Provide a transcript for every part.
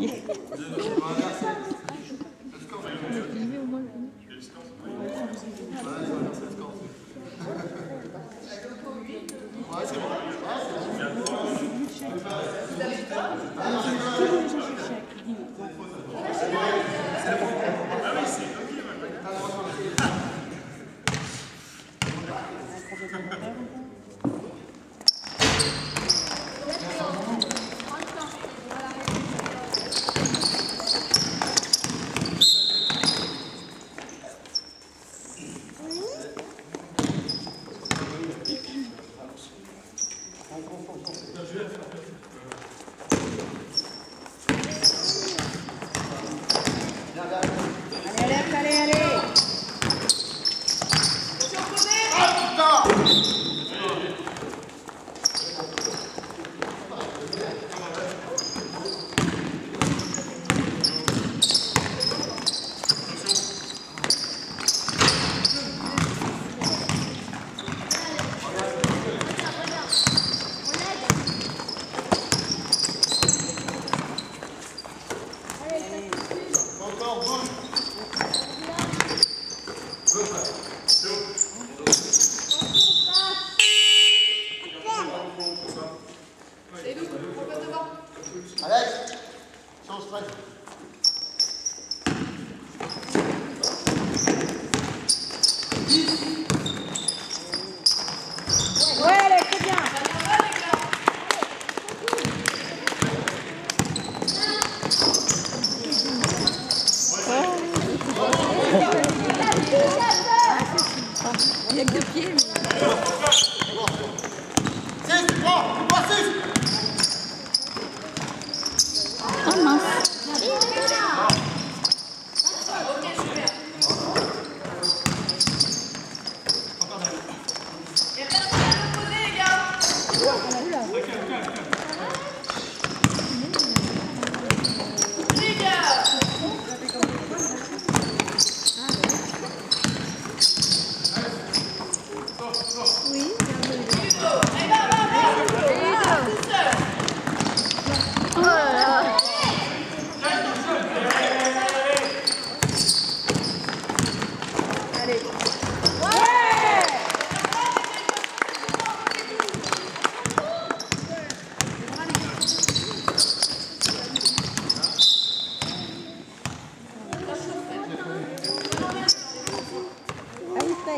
crier. Allez, allez, அலையலே அலையலே Il n'y a que deux pieds, mais...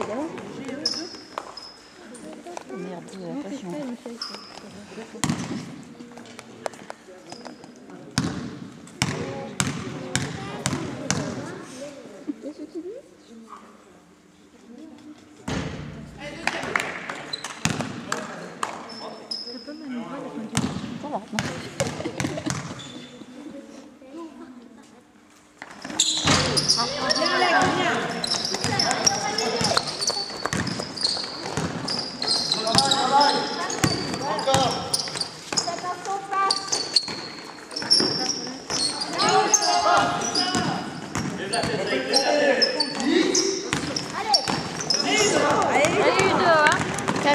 Là. Oh merde, attention. Ça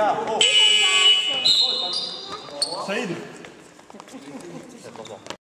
gars, oh.